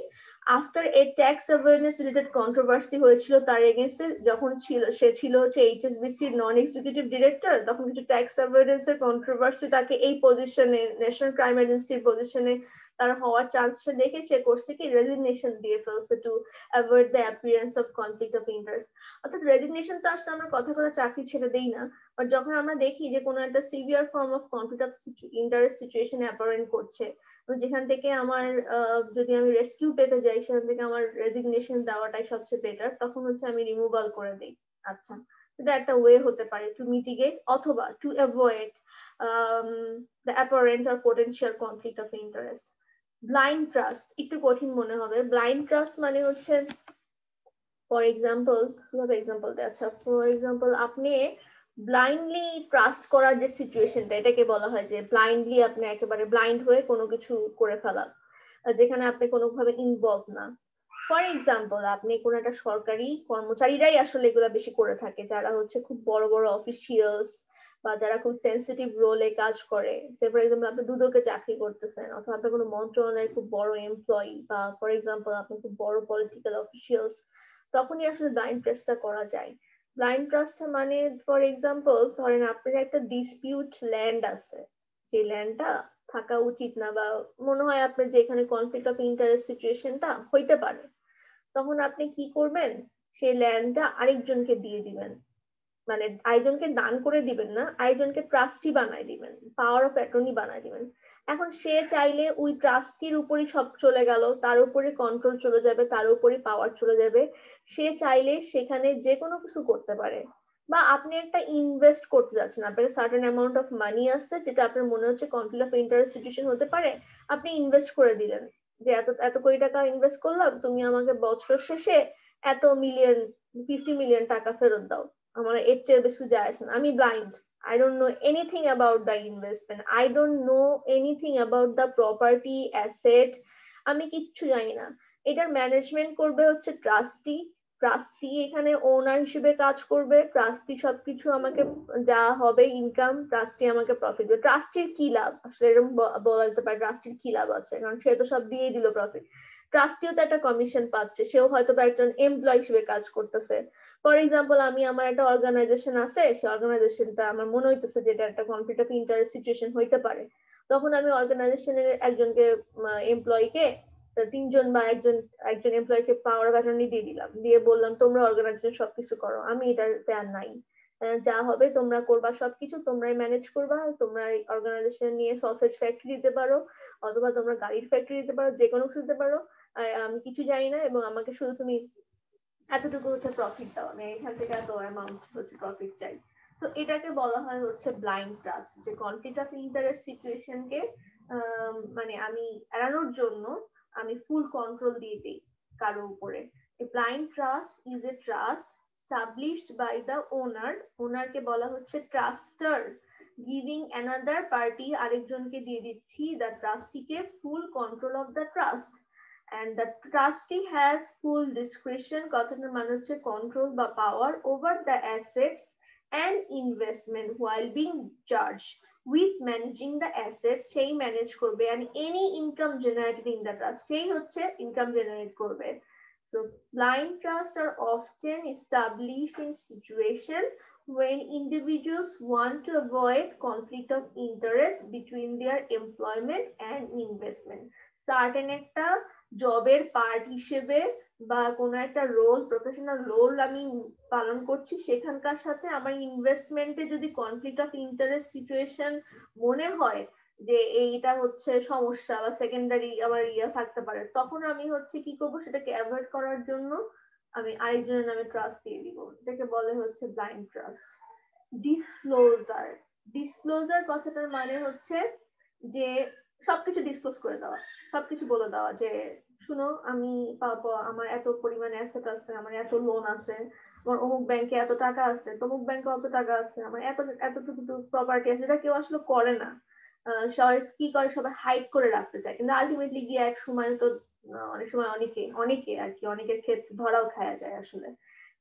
after a tax awareness related controversy হয়েছিল তার এগেনস্টে যখন ছিল, সে ছিল হচ্ছে এইচএসবিসি নন এক্সিকিউটিভ ডিরেক্টর তখন কিছু ট্যাক্স অ্যাওয়ারনেস এর কন্ট্রোভার্সি তাকে এই পজিশনে ন্যাশনাল ক্রাইম এজেন্সির পজিশনে তার হওয়ার চান্স চান্সটা দেখে সে করছে কি? রেজিগনেশন দিয়ে ফেলছে to avoid the appearance of conflict of interest অর্থাৎ রেজিগনেশন তো আসলে আমরা কথা কথা চাকরি ছেড়ে দেই না বাট যখন আমরা দেখি যে কোনো একটা severe form of conflict of interest situation apparent করছে যেখান থেকে আমার যদি আমি রেস্কিউ পেতে যাই, সেখান থেকে আমার রেজিগনেশন দেওয়াটাই সবচেয়ে বেটার তখন হচ্ছে আমি রিমুভাল করে দিই। আচ্ছা এটা একটা ওয়ে হতে পারে টু মিটিগেট অথবা to avoid the apparent or potential conflict of interest blind trust একটু কঠিন মনে হবে। ব্লাইন্ড ট্রাস্ট মানে হচ্ছে ফর এক্সাম্পল কীভাবে এক্সাম্পল আচ্ছা ফর এক্সাম্পল আপনি ব্লাইন্ডলি ট্রাস্ট করার যে সিচুয়েশনটা এটাকে বলা হয় যে ব্লাইন্ডলি আপনি একেবারে ব্লাইন্ড হয়ে কোনো কিছু করে ফেলা যেখানে আপনি কোনোভাবে ইনভলভ না। ফর এক্সাম্পল আপনি কোনো একটা সরকারি কর্মচারীরাই আসলে এগুলো বেশি করে থাকে, যারা হচ্ছে খুব বড় বড় অফিসিয়ালস বা যারা খুব সেন্সিটিভ রোলে কাজ করে। সে ফর এক্সাম্পল আপনি দুদকে চাকরি করতেছেন, অথবা আপনি কোনো মন্ত্রণালয়ের খুব বড় এমপ্লয়ি বা ফর এক্সাম্পল আপনি খুব বড় পলিটিক্যাল অফিসিয়ালস তখনই আসলে ব্লাইন্ড ট্রাস্টটা করা যায়। ব্লাইন্ড ট্রাস্টটা মানে ফর এক্সাম্পল ধরেন আপনার একটা ডিসপিউট ল্যান্ড আছে। যে ল্যান্ডটা থাকা উচিত না বা মনে হয় আপনার যে এখানে কনফ্লিক্ট অফ ইন্টারেস্ট সিচুয়েশনটা হইতে পারে। তখন আপনি কি করবেন? সেই ল্যান্ডটা আরেকজনকে দিয়ে দিবেন। মানে আরেকজনকে দান করে দিবেন না, আরেকজনকে ট্রাস্টি বানাই দিবেন পাওয়ার অফ অ্যাটর্নি বানাই দিবেন। এখন সে চাইলে ওই ট্রাস্টির উপরই সব চলে গেল, তার উপরে কন্ট্রোল চলে যাবে, তার উপরে পাওয়ার চলে যাবে। সে চাইলে সেখানে যে কোনো কিছু করতে পারে। বা আপনি একটা ইনভেস্ট করতে যাচ্ছেন, আপনার সার্টেন অ্যামাউন্ট অফ মানি আছে, যেটা আপনার মনে হচ্ছে কনফ্লিক্ট অফ ইন্টারেস্ট সিচুয়েশন হতে পারে, আপনি ইনভেস্ট করে দিলেন। যে এত এত কোটি টাকা ইনভেস্ট করলাম, তুমি আমাকে বছর শেষে এত মিলিয়ন ফিফটি মিলিয়ন টাকা ফেরত দাও। আমার এর চেয়ে বেশি যায় আসে না। আমি blind I don't know anything about the investment. I don't know anything about the property, asset. আমি কিচ্ছু জানি না। এটার ম্যানেজমেন্ট করবে হচ্ছে ট্রাস্টি ট্রাস্টি এখানে ওনার হিসেবে কাজ করবে ট্রাস্টি সবকিছু আমাকে যা হবে ইনকাম ট্রাস্টি আমাকে প্রফিট দেবে। ট্রাস্টির কি লাভ? আসলে এরকম বলা যেতে পারে ট্রাস্টির কি লাভ আছে? কারণ সে তো সব দিয়ে দিল প্রফিট ট্রাস্টিও তো একটা কমিশন পাচ্ছে, সেও হয়তো বা একজন এমপ্লয় হিসেবে কাজ করতেছে। ফর এক্সাম্পল আমি আমার একটা অর্গানাইজেশন আছে সেই অর্গানাইজেশনটা আমার মনে হইতেছে যে এটা একটা কনফ্লিক্ট অফ ইন্টারেস্ট সিচুয়েশন হইতে পারে। তখন আমি অর্গানাইজেশনের একজনকে এমপ্লয়িকে তিনজন বা একজন একজন এমপ্লয়িকে পাওয়ার অ্যাটর্নি দিয়ে দিলাম। দিয়ে বললাম, তোমরা অর্গানাইজেশন সবকিছু করো। আমি এটার প্ল্যান নাই। যা হবে তোমরা করবা সবকিছু, তোমরাই ম্যানেজ করবা। তোমরা অর্গানাইজেশন নিয়ে সসেজ ফ্যাক্টরি দিতে পারো, অথবা তোমরা গাড়ির ফ্যাক্টরি দিতে পারো, যে কোনো কিছু দিতে পারো আমি কিছু জানি না এবং আমাকে শুধু তুমি এতটুকু হচ্ছে প্রফিট দাও। আমি এখান থেকে এত অ্যামাউন্ট হচ্ছে প্রফিট চাই। তো এটাকে বলা হয় হচ্ছে ব্লাইন্ড ট্রাস্ট যে কনফ্লিক্ট অফ ইন্টারেস্ট সিচুয়েশনকে মানে আমি এড়ানোর জন্য আমি ফুল কন্ট্রোল দিয়ে দিই কারও উপরে blind trust is a trust established by the owner ওনারকে বলা হচ্ছে ট্রাস্টার গিভিং অ্যানাদার পার্টি আরেকজনকে দিয়ে দিচ্ছি the ট্রাস্টিকে full control of the trust and the trustee has full discretion কথাটার মানে হচ্ছে control বা power over the assets and investment while being charged with managing the assets সেই ম্যানেজ করবে and any income generated in the trust সেই হচ্ছে income generate করবে so blind trusts are often established in situation when individuals want to avoid conflict of interest between their employment and investment certain একটা জবের part হিসেবে বা কোনো একটা role professional role আমি পালন করছি, সেখানকার সাথে আমার ইনভেস্টমেন্টে যদি কনফ্লিক্ট অফ ইন্টারেস্ট সিচুয়েশন মনে হয় যে এইটা হচ্ছে সমস্যা বা সেকেন্ডারি আমার ইয়ে থাকতে পারে, তখন আমি হচ্ছে কি করব? সেটাকে অ্যাভয়েড করার জন্য আমি আরেকজনের নামে ট্রাস্ট দিয়ে দিব। এটাকে বলে হচ্ছে ব্লাইন্ড ট্রাস্ট ডিসক্লোজার ডিসক্লোজার কথাটার মানে হচ্ছে যে সবকিছু ডিসক্লোজ করে দেওয়া, সবকিছু বলে দেওয়া যে শুনো, আমি পাবো, আমার এত পরিমাণে অ্যাসেট আছে, আমার এত লোন আছে, আমার অমুক ব্যাংকে এত টাকা আছে, তমুক ব্যাংকে অত টাকা আছে, আমার এত এতটুকু প্রপার্টি আছে, যেটা কেউ আসলে করে না। সবাই কি করে? সবাই হাইড করে রাখতে চায়। কিন্তু আলটিমেটলি গিয়ে এক সময় তো অনেক সময় অনেকে অনেকে আর কি, অনেকের ক্ষেত্রে ধরাও খায়া যায় আসলে।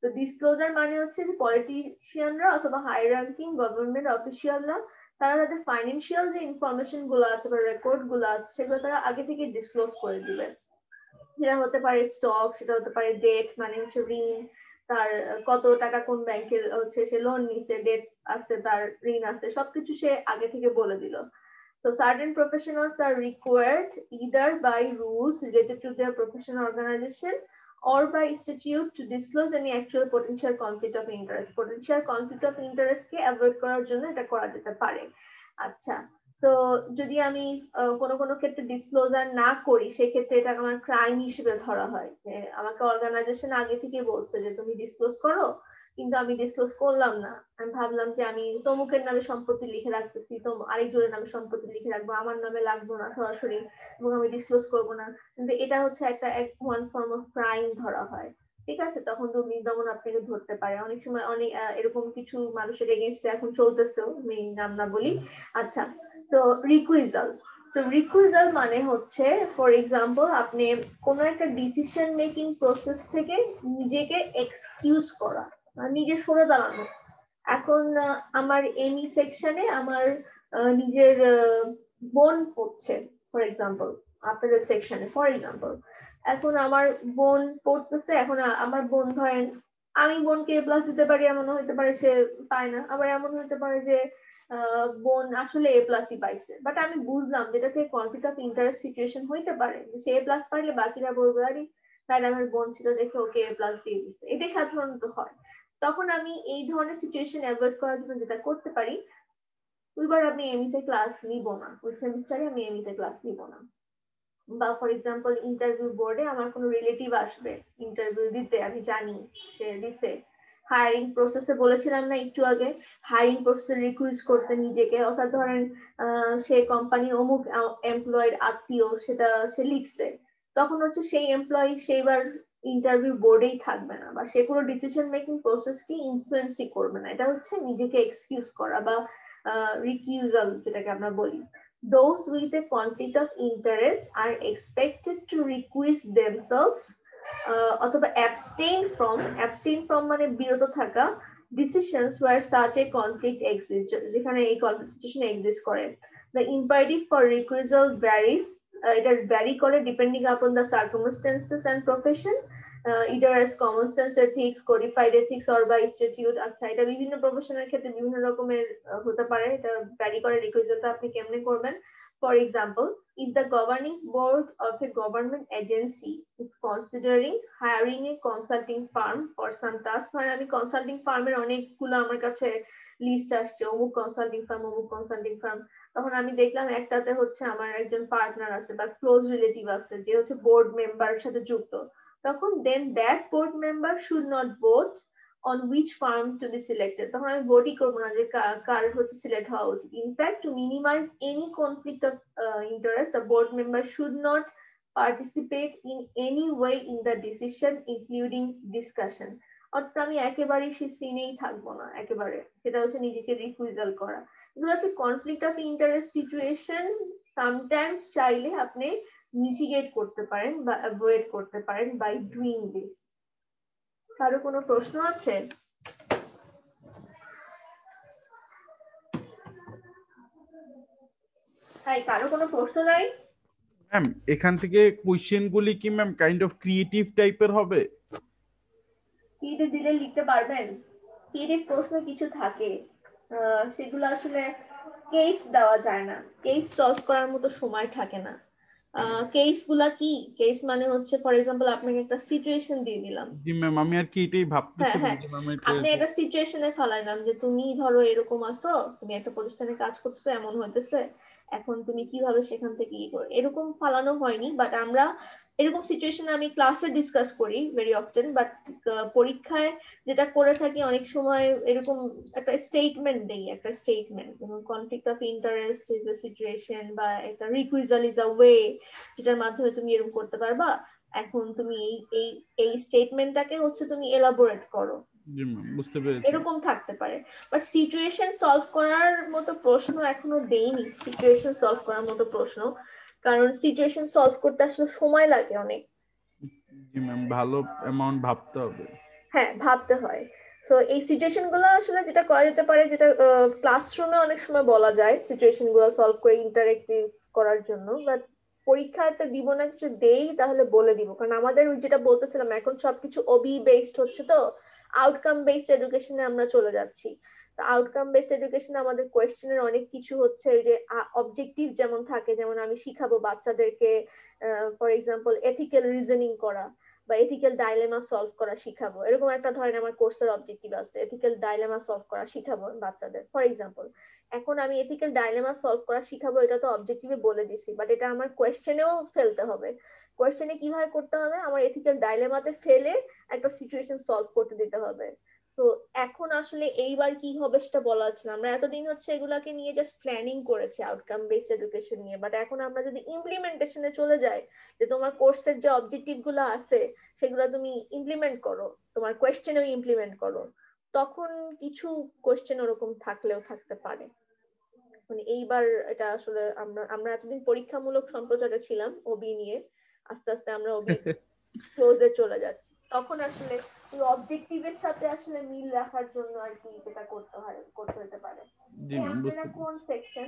তো ডিসক্লোজার মানে হচ্ছে যে পলিটিশিয়ানরা অথবা হাই র্যাঙ্কিং গভর্নমেন্ট অফিসিয়ালরা তারা তাদের ফাইন্যান্সিয়াল যে ইনফরমেশনগুলো আছে বা রেকর্ডগুলো আছে, সেগুলো তারা আগে থেকে ডিসক্লোজ করে দিবে। সেটা হতে পারে স্টক সেটা হতে পারে ডেট মানে হচ্ছে ঋণ তার কত টাকা কোন ব্যাংকে হচ্ছে সে লোন নিছে ডেট আছে তার ঋণ আছে সবকিছু সে আগে থেকে বলে দিল So certain professionals are required either by rules related to their professional organization or by statute to disclose any actual potential conflict of interest. Potential conflict of interest K avoid করার জন্য এটা করা যেতে পারে আচ্ছা তো যদি আমি কোনো কোনো ক্ষেত্রে ডিসক্লোজার না করি, সেক্ষেত্রে এটা আমার ক্রাইম হিসেবে ধরা হয়। যে আমাকে অর্গানাইজেশন আগে থেকে বলছে যে, তুমি ডিসক্লোজ করো। কিন্তু আমি ডিসক্লোজ করলাম না। আমি ভাবলাম যে, আমি তমুকের নামে সম্পত্তি লিখে রাখতেছি তো আরেকজনের নামে সম্পত্তি লিখে রাখব। আমার নামে লাগবো না সরাসরি এবং আমি ডিসক্লোজ করব না। কিন্তু এটা হচ্ছে একটা, এক ওয়ান ফর্ম অফ ক্রাইম ধরা হয়। ঠিক আছে? তখন দুর্নীতি দমন আপনাকে ধরতে পারে। অনেক সময় অনেক এরকম কিছু মানুষের এগেনস্টে এখন চলতেছেও আমি নাম না বলি। আচ্ছা তো রিকুইজাল তো রিকুইজাল মানে হচ্ছে ফর এক্সাম্পল আপনি কোনো একটা ডিসিশন মেকিং প্রসেস থেকে নিজেকে এক্সকিউজ করা নিজে সরে দাঁড়ানো। এখন আমার এনি সেকশনে আমার নিজের বোন পড়ছে ফর এক্সাম্পল আপনাদের সেকশনে ফর এক্সাম্পল এখন আমার বোন পড়তেছে, এখন আমার বোন ধরেন আমি বোনকে এ প্লাস দিতে পারি এমন হইতে পারে সে পায় না। আবার এমন হতে পারে যে বোন আসলে এ প্লাসই পাইছে। বাট আমি বুঝলাম যেটা থেকে কনফ্লিক্ট অফ ইন্টারেস্ট সিচুয়েশন হইতে পারে। সে এ প্লাস পাইলে বাকিরা বলবে আরে আমার বোন ছিল দেখে ওকে এ প্লাস দিয়ে দিচ্ছে এটাই সাধারণত হয়। তখন আমি এই ধরনের সিচুয়েশন অ্যাভয়েড করার জন্য যেটা করতে পারি ওইবার আমি এমিতে ক্লাস নিব না। ওই সেমিস্টারে আমি এমিতে ক্লাস নিব না। বা ফর এক্সাম্পল ইন্টারভিউ বোর্ডে আমার কোনো রিলেটিভ আসবে ইন্টারভিউ দিতে, আমি জানি, সে দিছে। হায়ারিং প্রসেসে বলেছিলাম না একটু আগে হায়ারিং প্রসেসে রিক্রুট করতে নিজেকে। অর্থাৎ ধরেন সে কোম্পানির অমুক এমপ্লয়ের আত্মীয়, সেটা সে লিখছে। তখন হচ্ছে সেই এমপ্লয়ি সেইবার ইন্টারভিউ বোর্ডেই থাকবে না বা সে কোনো ডিসিশন মেকিং প্রসেসকে ইনফ্লুয়েন্সই করবে না। এটা হচ্ছে নিজেকে এক্সকিউজ করা বা রিকিউজাল যেটাকে আমরা বলি। those with a conflict of interest are expected to request themselves অথবা abstain from abstain from মানে বিরত থাকা decisions where such a conflict exists যেখানে এই conflict situation exist করে the imperative for requisal varies uh, এটা vary করে depending upon the circumstances and profession uh, either as common sense ethics codified ethics or by statute আচ্ছা এটা বিভিন্ন প্রফেশনের ক্ষেত্রে বিভিন্ন রকমের হতে পারে। এটা ভ্যারি করে রিকুইজিটটা আপনি কেমনে করবেন? For example, if the governing board of a government agency is considering hiring a consulting firm for some task, মানে আমি কনসাল্টিং ফার্মের অনেকগুলো আমার কাছে লিস্ট আসছে অমুক কনসাল্টিং ফার্ম অমুক কনসাল্টিং ফার্ম তখন আমি দেখলাম একটাতে হচ্ছে আমার একজন পার্টনার আছে বা ক্লোজ রিলেটিভ আছে যে হচ্ছে বোর্ড মেম্বারের সাথে যুক্ত। তখন then that board member should not vote on which farm to be selected তখন আমি ভোটই করব না যে কার হচ্ছে সিলেক্ট হওয়া উচিত। In fact to minimise any conflict of interest the board member should not participate in any way in the decision, including discussion অর্থাৎ আমি একেবারেই সে সিনেই থাকব না, একেবারে। সেটা হচ্ছে নিজেকে রিফিউজাল করা। এগুলো হচ্ছে conflict of interest situation sometimes চাইলে আপনি মিটিগেট করতে পারেন বা অ্যাভয়েড করতে পারেন বাই ডুইং দিস কারও কোনো প্রশ্ন আছে? তাই কারও কোনো প্রশ্ন নাই? ম্যাম এখান থেকে কোশ্চেন গুলি কি ম্যাম কাইন্ড অফ ক্রিয়েটিভ টাইপের হবে? ক্রিয়েটিভ দিলে লিখতে পারবেন। ক্রিয়েটিভ প্রশ্ন কিছু থাকে। সেগুলো আসলে কেস দেওয়া যায় না। কেস সলভ করার মতো সময় থাকে না। কেসগুলা কি? কেস মানে হচ্ছে ফর এক্সাম্পল আপনাকে একটা সিচুয়েশন দিয়ে দিলাম। জি ম্যাম আমি আর কি এটাই ভাবতেছিলাম যে ম্যাম আপনি একটা সিচুয়েশনে ফেলাইলাম যে তুমি ধরো এরকম আছো তুমি একটা প্রতিষ্ঠানে কাজ করছ এমন হইতেছে। এখন তুমি কীভাবে সেখান থেকে ই করো? এরকম ফালানো হয়নি বাট আমরা এরকম সিচুয়েশন আমি ক্লাসে ডিসকাস করি ভেরি অফটেন বাট পরীক্ষায় যেটা করে থাকি অনেক সময় এরকম একটা স্টেটমেন্ট দেই, একটা স্টেটমেন্ট যেমন conflict of interest is a situation বা একটা রিকুইজাল ইজ আ ওয়ে যেটার মাধ্যমে তুমি এরকম করতে পারবা। এখন তুমি এই এই এই স্টেটমেন্টটাকে হচ্ছে তুমি এলাবোরেট করো। জি ম্যাম বুঝতে পেরেছি। এরকম থাকতে পারে। বাট সিচুয়েশন সলভ করার মতো প্রশ্ন এখনও দেইনি। সিচুয়েশন সলভ করার মতো প্রশ্ন। কারণ সিচুয়েশন সলভ করতে আসলে সময় লাগে অনেক। জি ম্যাম ভালো অ্যামাউন্ট ভাবতে হবে। হ্যাঁ ভাবতে হয়। তো এই সিচুয়েশনগুলো আসলে যেটা করা যেতে পারে যেটা ক্লাসরুমে অনেক সময় বলা যায় সিচুয়েশনগুলো সলভ করে ইন্টারেক্টিভ করার জন্য। বাট পরীক্ষাতে দিব না কিছু দেই তাহলে বলে দিব। কারণ আমাদের যেটা বলতেছিলাম এখন সবকিছু ওবি বেসড হচ্ছে তো। আউটকাম বেসড এডুকেশনে আমরা চলে যাচ্ছি। তো আউটকাম বেসড এডুকেশনে আমাদের কোয়েশ্চেনের অনেক কিছু হচ্ছে যে অবজেক্টিভ যেমন থাকে, যেমন আমি শিখাবো বাচ্চাদেরকে ফর এক্সাম্পল এথিক্যাল রিজনিং করা। বা এথিক্যাল ডাইলেমা সলভ করা শিখাবো। এরকম একটা ধরেন আমার কোর্সের অবজেক্টিভ আছে এথিক্যাল ডাইলেমা সলভ করা শিখাবো বাচ্চাদের। ফর এক্সাম্পল এখন আমি এথিক্যাল ডাইলেমা সলভ করা শিখাবো এটা তো অবজেক্টিভে বলে দিছি বাট এটা আমার কোয়েশ্চেনেও ফেলতে হবে। কোয়েশ্চেনে কীভাবে করতে হবে? আমার এথিক্যাল ডাইলেমাতে ফেলে একটা সিচুয়েশন সলভ করতে দিতে হবে। তো এখন আসলে এইবার কি হবে সেটা বলা যাচ্ছে না। আমরা এতদিন হচ্ছে এগুলাকে নিয়ে জাস্ট প্ল্যানিং করেছি আউটকাম বেসড এডুকেশন নিয়ে। বাট এখন আমরা যদি ইমপ্লিমেন্টেশনে চলে যাই যে তোমার কোর্সের যে অবজেক্টিভগুলো আছে সেগুলো তুমি ইমপ্লিমেন্ট করো তোমার কোয়েশ্চেনেও ইমপ্লিমেন্ট করো তখন কিছু কোয়েশ্চেন ওরকম থাকলেও থাকতে পারে। মানে এইবার এটা আসলে আমরা আমরা এতদিন পরীক্ষামূলক সম্প্রচারে ছিলাম ওবি নিয়ে। আস্তে আস্তে আমরা ওবি ক্লোজে চলে যাচ্ছি। তখন আসলে ওই অবজেক্টিভের সাথে আসলে মিল রাখার জন্য আর কি যেটা করতে হয় করতে হতে পারে। জি ম্যাম বুঝতে কোন সেকশন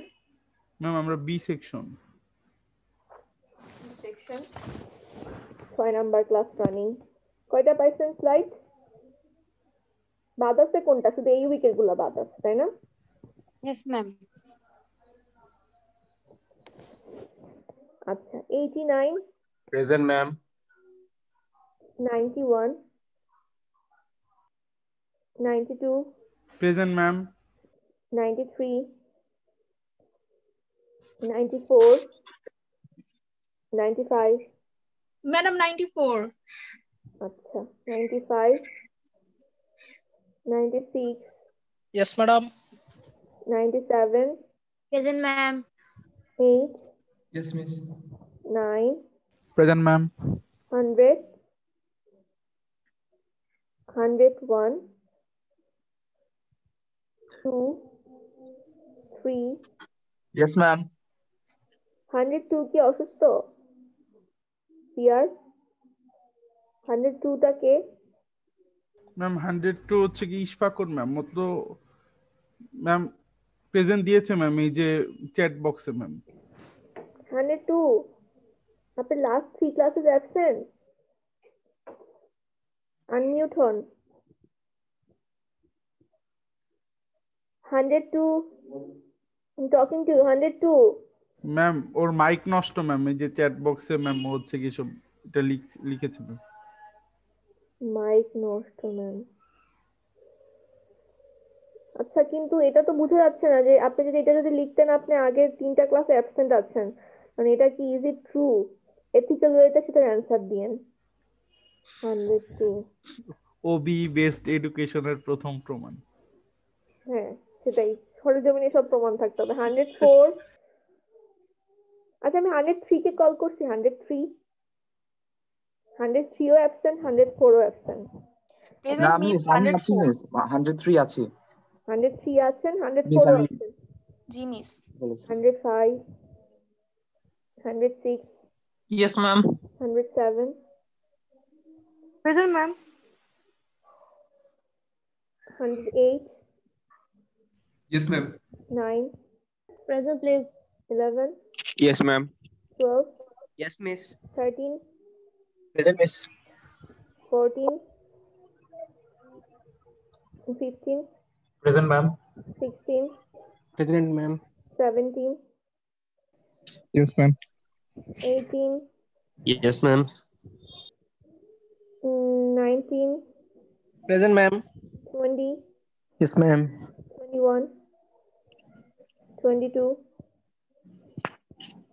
ম্যাম আমরা বি সেকশন সেকশন ছয় নাম্বার ক্লাস রানিং কয়টা পাইছেন স্লাইড বাদ আছে কোনটা? শুধু এই উইকেরগুলো বাদ আছে তাই না? यस ম্যাম আচ্ছা 89 present ma'am 91 92 present ma'am. 93 94 95 madam 94 Okay, 95 96 yes madam. 97 present ma'am. 8 yes miss. 9 present ma'am. 100 101 2 3 Yes, ma'am. 102 কি অসুস্থ পিয়ার 102 টা কে ম্যাম হান্ড্রেড টু হচ্ছে কি ইশফাকুর ম্যাম ও তো ম্যাম প্রেজেন্ট দিয়েছে ম্যাম এই যে চ্যাট বক্সে ম্যাম 102 আপনি last three classes absent unmute হন 102 I'm talking to you 102 ma'am or mic নষ্ট ম্যাম এই যে চ্যাট বক্সে ম্যাম হচ্ছে কি সব এটা লিখ- লিখেছে ম্যাম মাইক নষ্ট ম্যাম আচ্ছা কিন্তু এটা তো বোঝা যাচ্ছে না যে আপনি যদি এটা যদি লিখতেন আপনি আগের তিনটা ক্লাসে অ্যাবসেন্ট আছেন। মানে এটা কি ইজ ইট ট্রু এথিক্যাল ওয়েতে সেটার অ্যান্সার দিয়েন। ওবি বেসড এডুকেশনের প্রথম প্রমাণ। হ্যাঁ সেটাই। সরজমিনে সব প্রমাণ থাকতে হবে। Hundred four. আচ্ছা আমি হান্ড্রেড থ্রি কে কল করছি। Hundred three. হান্ড্রেড থ্রিও অ্যাবসেন্ট হান্ড্রেড ফোরও অ্যাবসেন্ট আছি 104. মিস হান্ড্রেড থ্রি আছি। হান্ড্রেড থ্রি আছেন হান্ড্রেড Miss, ফোরও আছেন. Hundred five. Hundred six. Yes, ma'am. Hundred seven. Present, ma'am. 28. Yes, ma'am. 9. Present, please. 11. Yes, ma'am. 12. Yes, miss. 13. Present, miss. 14. 15. Present, ma'am. 16. Present, ma'am. 17. Yes, ma'am. 18. Yes, ma'am. 19. Present, ma'am. 20. Yes, ma'am. 21. 22.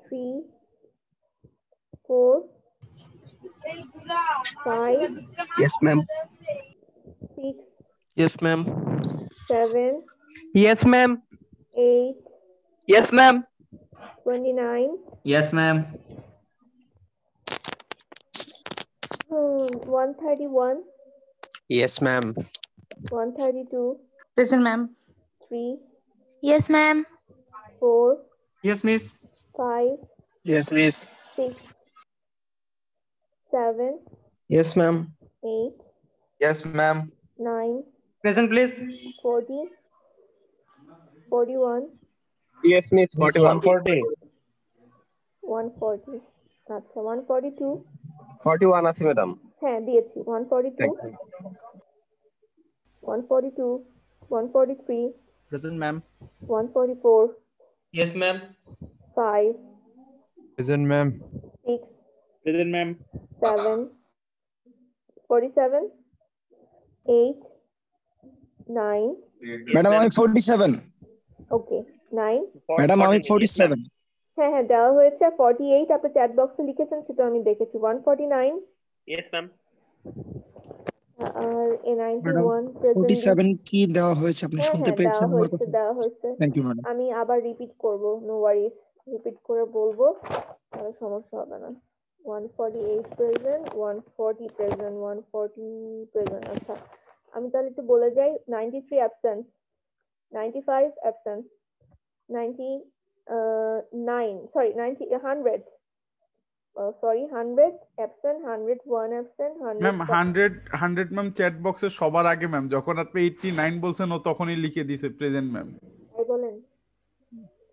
3. 4. 5. Yes, ma'am. 6. Yes, ma'am. 7. Yes, ma'am. 8. Yes, ma'am. 29. Yes, ma'am. 131. Yes, ma'am. 132. Present, ma'am. 3. Yes, ma'am. 4. Yes, miss. 5. Yes, miss. 6. 7. Yes, ma'am. 8. Yes, ma'am. 9. Present, please. 40. 41. Yes, miss. 41. 140. 140. That's 142. 41 আছে madam হ্যাঁ দিয়েছি। 142 142 143 present ma'am 144 Yes, ma'am. 5 present ma'am 6 present ma'am 7 47 8 9 madam আমি 47 ওকে 9 madam আমি 47 হ্যাঁ হ্যাঁ দেওয়া হয়েছে। 48 আপনি চ্যাট বক্সে লিখেছেন সেটা আমি দেখেছি। 149 ইয়েস ম্যাম আর এ ম্যাডাম 91 47 কি দেওয়া হয়েছে? আপনি হ্যাঁ শুনতে হ্যাঁ পেয়েছেন দেওয়া আমার কথা? দেওয়া হয়েছে। থ্যাংক ইউ ম্যাডাম আমি আবার রিপিট করব নো ওয়ারিস রিপিট করে বলব। তাহলে সমস্যা হবে না। 148 প্রেজেন্ট 140 প্রেজেন্ট 140 প্রেজেন্ট আচ্ছা আমি তাহলে একটু বলে যাই। 93 absent 95 absent 90 9 sorry 90 100 sorry 100 absent 101 absent 100 ma'am hundred hundred ma'am chat বক্সে সবার আগে ম্যাম যখন আপনি এইটটি নাইন বলছেন ও তখনই লিখে দিছে প্রেজেন্ট ম্যাম তাই বলেন।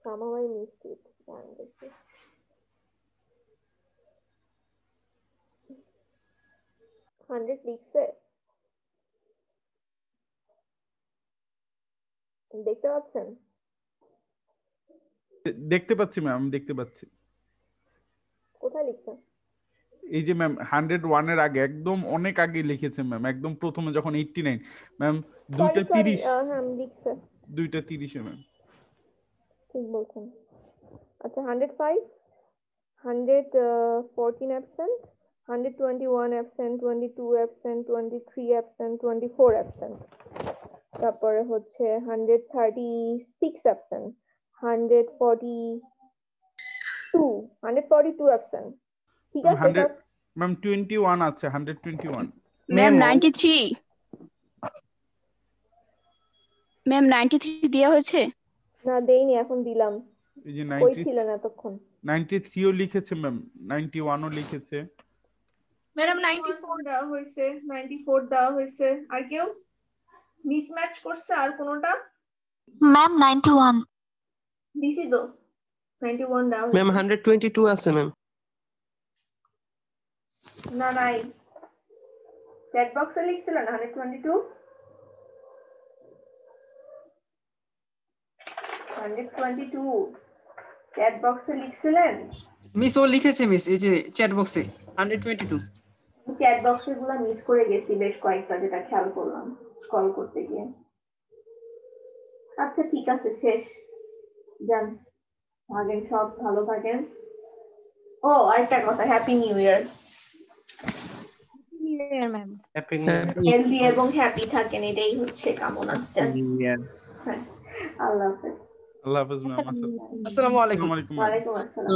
somehow I missed. It. Hundred লিখছে? দেখতে পাচ্ছেন? দেখতে পাচ্ছি ম্যাম আমি দেখতে পাচ্ছি। কোথায় লিখছে? এই যে ম্যাম হান্ড্রেড ওয়ানের আগে একদম অনেক আগে লিখেছে ম্যাম একদম প্রথমে যখন এইটটি নাইন ম্যাম দুইটা তিরিশ। হ্যাঁ লিখছে। দুইটা তিরিশে ম্যাম ঠিক বলছেন। আচ্ছা hundred five hundred fourteen absent hundred twenty one absent twenty two absent twenty three absent twenty four absent তারপরে হচ্ছে hundred thirty six absent hundred forty two hundred forty two absent ঠিক আছে হান্ড্রেড ম্যাম টোয়েন্টি ওয়ান আছে hundred twenty one ma'am Ma'am, ninety three ma'am ninety three দেওয়া হয়েছে? না দেইনি এখন দিলাম। এই যে ওই নাইনটি ছিলেন এতক্ষণ। নাইনটি থ্রিও লিখেছে ম্যাম নাইনটি ওয়ানও লিখেছে। ম্যাডাম নাইনটি ফোর দেওয়া হয়েছে নাইনটি ফোর দেওয়া হয়েছে। আর কেউ মিসম্যাচ করছে আর কোনোটা? ম্যাম নাইনটি ওয়ান দিছি তো নাইনটি ওয়ান দেওয়া ম্যাম হয়েছে হান্ড্রেড টোয়েন্টি টু আছে ম্যাম না নাই. চ্যাট বক্সে লিখছিলেন hundred twenty two hundred twenty two chat বক্সে লিখছিলেন? মিস ও লিখেছে মিস এই যে চ্যাট বক্সে হান্ড্রেড টোয়েন্টি টু চ্যাট বক্সে গুলো মিস করে গেছি বেশ কয়েকটা যেটা খেয়াল করলাম কল করতে গিয়ে। আচ্ছা ঠিক আছে শেষ। যান থাকেন সব ভালো থাকেন। ও আরেকটা কথা হ্যাপি নিউ ইয়ার হেলদি এবং হ্যাপি থাকেন এটাই হচ্ছে কামনা হ্যাঁ আল্লাহ হাফেজ। আল্লাহ হাফেজ ম্যাম আসসালামু আলাইকুম। ওয়া আলাইকুম। ওয়ালাইকুম আসসালাম।